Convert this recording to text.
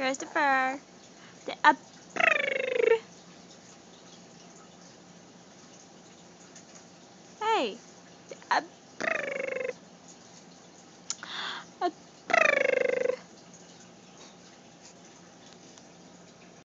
Christopher. The up. Hey. The up.